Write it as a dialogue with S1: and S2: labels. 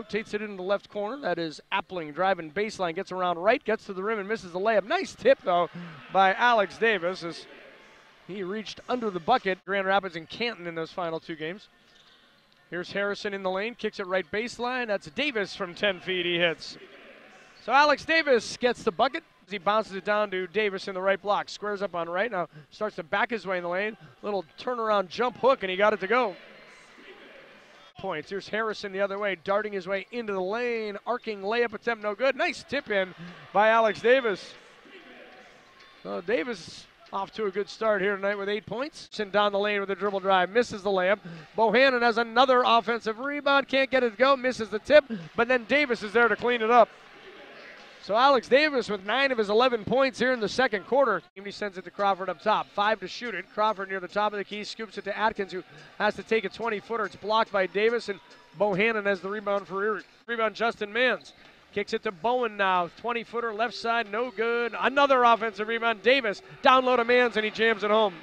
S1: rotates it into the left corner. That is Appling driving baseline, gets around right, gets to the rim and misses the layup. Nice tip though by Alex Davis as he reached under the bucket. Grand Rapids and Canton in those final two games. Here's Harrison in the lane, kicks it right baseline. That's Davis from 10 feet. He hits. So Alex Davis gets the bucket. He bounces it down to Davis in the right block. Squares up on right. Now starts to back his way in the lane. Little turnaround jump hook, and he got it to go. Points. Here's Harrison the other way, darting his way into the lane. Arcing layup attempt, no good. Nice tip in by Alex Davis. Davis off to a good start here tonight with eight points. And down the lane with a dribble drive, misses the layup. Bohannon has another offensive rebound, can't get it to go, misses the tip, but then Davis is there to clean it up. So Alex Davis with nine of his 11 points here in the second quarter. He sends it to Crawford up top. Five to shoot it. Crawford near the top of the key scoops it to Atkins, who has to take a 20 footer. It's blocked by Davis, and Bohannon has the rebound for Erie. Rebound Justin Mans. Kicks it to Bowen now. 20 footer left side, no good. Another offensive rebound. Davis down low to Mans, and he jams it home.